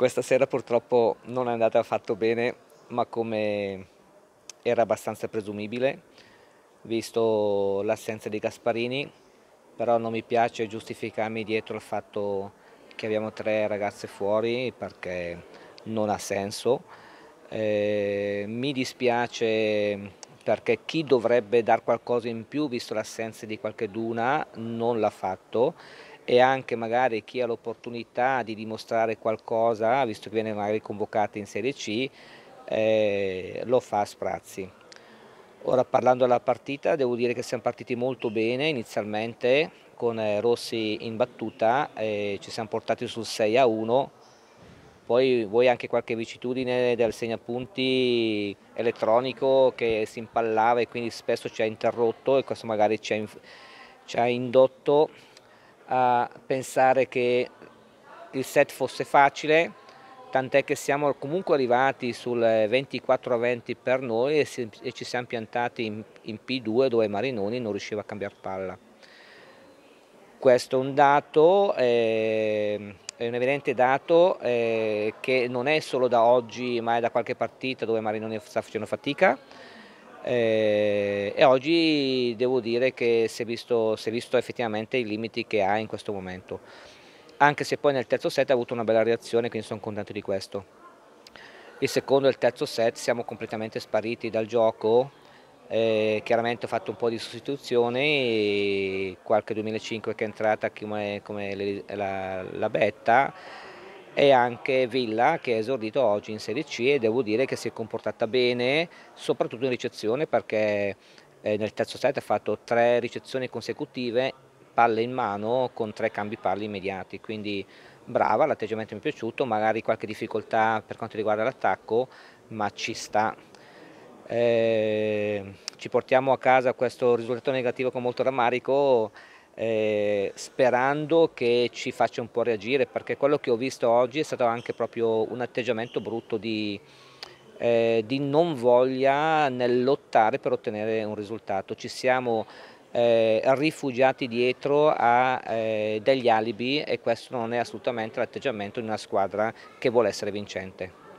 Questa sera purtroppo non è andata affatto bene, ma come era abbastanza presumibile, visto l'assenza di Gasparini, però non mi piace giustificarmi dietro il fatto che abbiamo tre ragazze fuori perché non ha senso. Eh, mi dispiace perché chi dovrebbe dar qualcosa in più, visto l'assenza di qualche duna, non l'ha fatto e anche magari chi ha l'opportunità di dimostrare qualcosa, visto che viene magari convocato in Serie C, eh, lo fa a sprazzi. Ora parlando della partita devo dire che siamo partiti molto bene inizialmente con eh, Rossi in battuta, eh, ci siamo portati sul 6 a 1, poi vuoi anche qualche vicitudine del segnapunti elettronico che si impallava e quindi spesso ci ha interrotto e questo magari ci ha, ci ha indotto a pensare che il set fosse facile, tant'è che siamo comunque arrivati sul 24 a 20 per noi e, si, e ci siamo piantati in, in, P2 dove Marinoni non riusciva a cambiare palla. Questo è un dato, eh, è un evidente dato eh, che non è solo da oggi ma è da qualche partita dove Marinoni sta facendo fatica, eh, e oggi devo dire che si è, visto, si è visto effettivamente i limiti che ha in questo momento, anche se poi nel terzo set ha avuto una bella reazione, quindi sono contento di questo. Il secondo e il terzo set siamo completamente spariti dal gioco, eh, chiaramente ho fatto un po' di sostituzioni, qualche 2005 che è entrata come, come la, la Betta, e anche Villa che è esordito oggi in Serie C e devo dire che si è comportata bene, soprattutto in ricezione perché eh, nel terzo set ha fatto tre ricezioni consecutive, palle in mano con tre cambi palle immediati, quindi brava, l'atteggiamento mi è piaciuto, magari qualche difficoltà per quanto riguarda l'attacco, ma ci sta. Eh, ci portiamo a casa questo risultato negativo con molto rammarico, eh, sperando che ci faccia un po' reagire perché quello che ho visto oggi è stato anche proprio un atteggiamento brutto di, eh, di non voglia nel lottare per ottenere un risultato. Ci siamo eh, rifugiati dietro a eh, degli alibi e questo non è assolutamente l'atteggiamento di una squadra che vuole essere vincente.